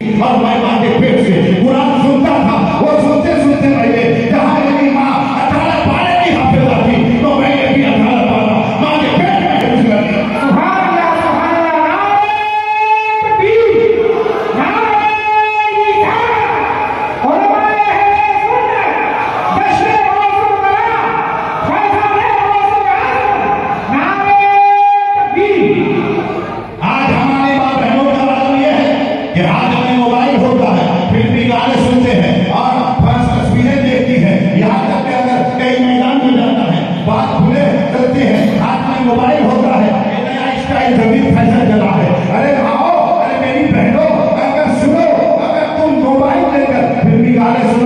और मैं महिमा के पेट से कुरान सुनता था वो सुनते सुनते रहिए जहाँ मेरी माँ अठारह पाने की हाफिजा थी तो मैं ये भी अठारह पाना माँ के पेट में घुस गई आज हमारे माँ बहनों का ये है कि आज Hallelujah.